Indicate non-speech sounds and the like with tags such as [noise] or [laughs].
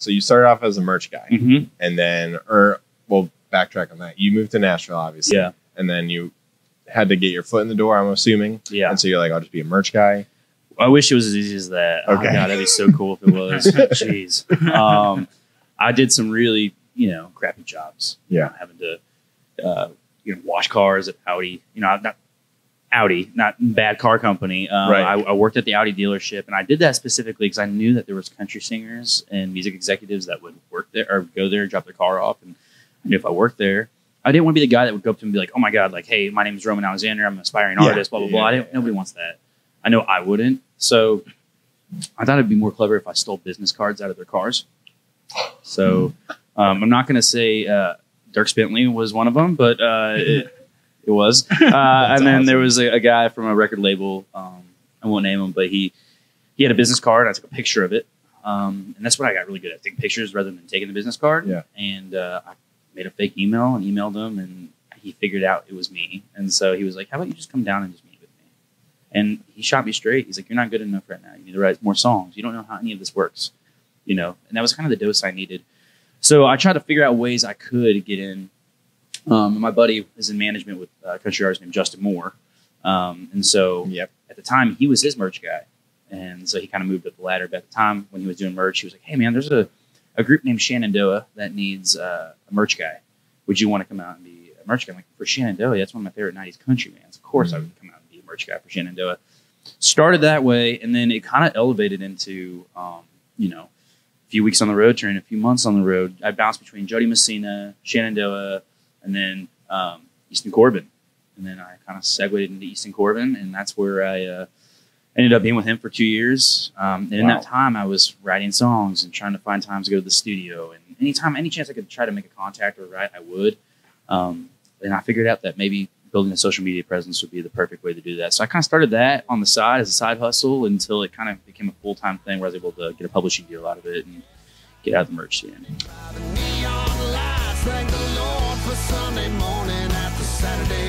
So you started off as a merch guy, hmm and then, or we'll backtrack on that. You moved to Nashville, obviously, Yeah. and then you had to get your foot in the door. I'm assuming, Yeah. and so you're like, I'll just be a merch guy. I wish it was as easy as that. Oh Okay. god, that'd be so cool if it was. [laughs] Jeez. Um, I did some really, you know, crappy jobs. Yeah. You know, having to, uh, you know, wash cars at Audi. You know, not Audi, not bad car company. Um, Right. I, I worked at the Audi dealership, and I did that specifically because I knew that there was country singers and music executives that would work there or go there, and drop their car off, and I knew if I worked there. I didn't want to be the guy that would go up to him and be like, "Oh my god, like, hey, my name is Roman Alexander. I'm an aspiring Yeah. artist." Blah blah blah. I didn't, nobody wants that. I know I wouldn't. So I thought it'd be more clever if I stole business cards out of their cars. So um, I'm not going to say uh, Dierks Bentley was one of them, but uh, it, [laughs] it was. [laughs] Uh, and then there was a, a guy from a record label. Um, I won't name him, but he he had a business card. I took a picture of it, um, and that's what I got really good at taking pictures rather than taking the business card. Yeah. And uh, I made a fake email and emailed him, and he figured out it was me. And so he was like, "How about you just come down and just meet with me?" And he shot me straight. He's like, "You're not good enough right now. You need to write more songs. You don't know how any of this works." You know, and that was kind of the dose I needed. So I tried to figure out ways I could get in. Um, my buddy is in management with a country artist named Justin Moore, um, and so Yep. at the time he was his merch guy, and so he kind of moved up the ladder. But at the time when he was doing merch, he was like, "Hey man, there's a, a group named Shenandoah that needs uh, a merch guy. Would you want to come out and be a merch guy?" I'm like, "For Shenandoah, that's one of my favorite '90s country bands. Of course, I would come out and be a merch guy for Shenandoah." Started that way, and then it kind of elevated into, um, you know, a few weeks on the road, turning a few months on the road. I bounced between Jo Dee Messina, Shenandoah, and then um, Easton Corbin. And then I kind of segued into Easton Corbin, and that's where I uh, ended up being with him for two years. Um, and in that time, I was writing songs and trying to find times to go to the studio. And anytime, any chance I could try to make a contact or write, I would. Um, and I figured out that maybe building a social media presence would be the perfect way to do that. So I kind of started that on the side as a side hustle until it kind of became a full time thing where I was able to get a publishing deal out of it and get out of the merch scene. Sunday morning after Saturday.